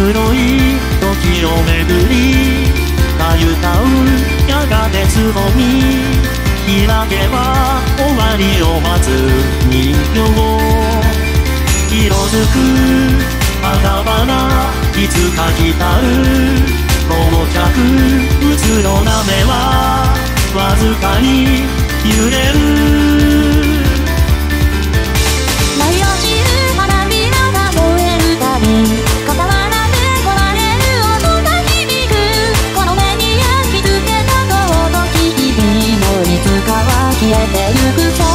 黒い時をめぐりたゆたうやがてつぼみ開けば終わりを待つ人形。色づく花々いつか来たる到着うつろな目はわずかに揺れる。疲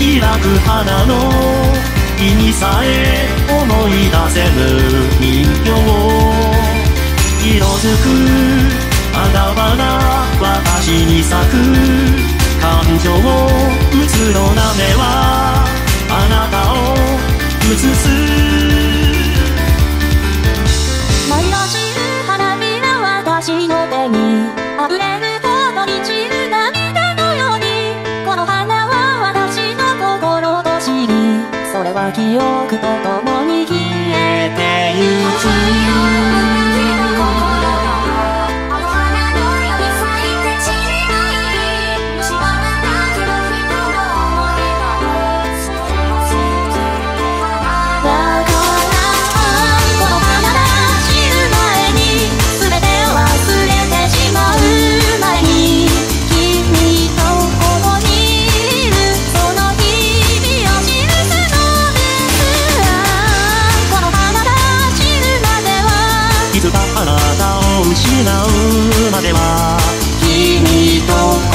開く花の意味さえ思い出せぬ人形色づくあだ花私に咲く感情をうつろな目はあなたを映す記憶と失うまでは君と